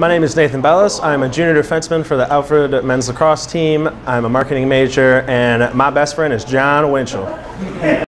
My name is Nathan Bellis. I'm a junior defenseman for the Alfred men's lacrosse team. I'm a marketing major, and my best friend is John Winchell.